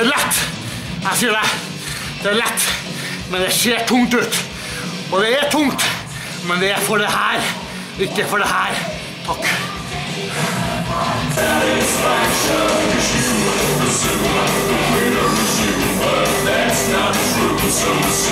Det er lett. Jeg sier det. Det er lett, men det ser tungt ut. Og det er tungt, men det er for det her, ikke for det her. Takk. That's